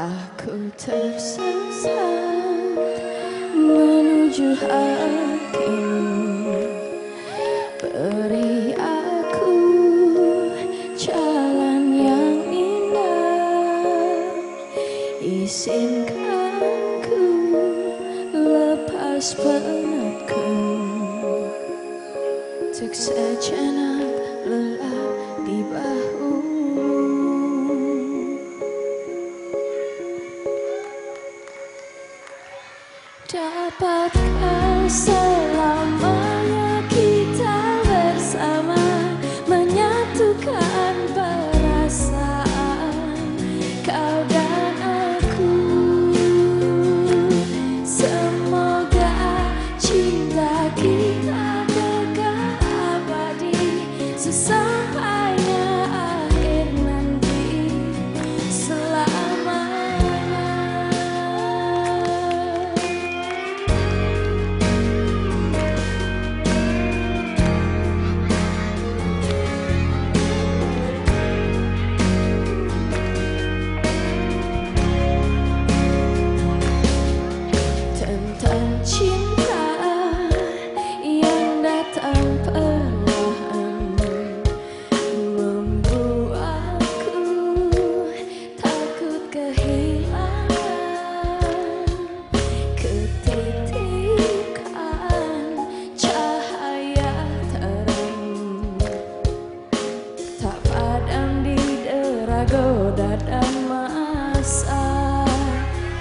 Aku tersesat menuju hatimu. Beri aku jalan yang indah. Izinkanku lepas penatku. Untuk sejenak selamanya kita bersama menyatukan perasaan. Kau dan aku semoga cinta kita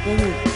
Vamos.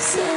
Yes!